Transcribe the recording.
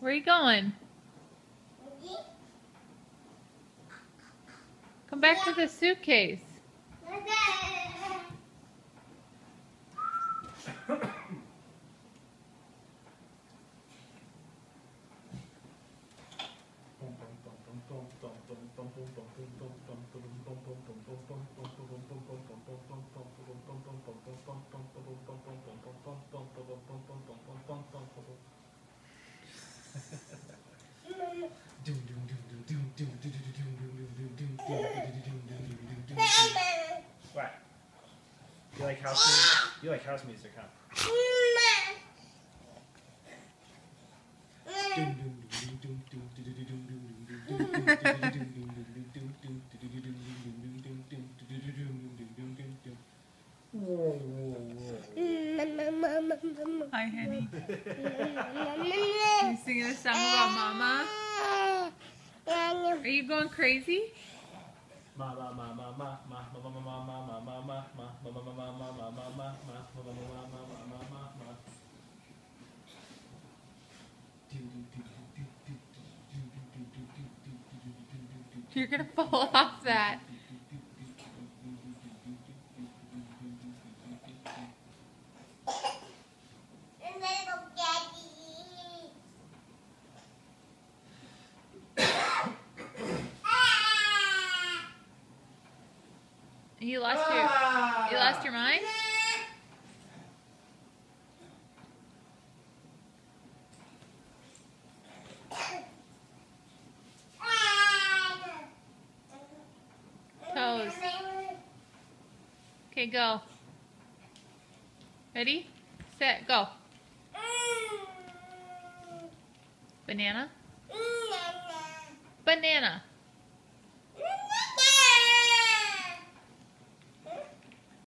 Where are you going? Come back to the suitcase. You like house music? You like house music, huh? Hi, honey. You singing a song about Mama? Are you going crazy? Ma ma ma ma ma ma ma ma ma ma ma ma ma ma ma ma ma you're gonna fall off that. You lost your you lost your mind? Okay, go. Ready? Set, go. Mm. Mm, banana? Banana.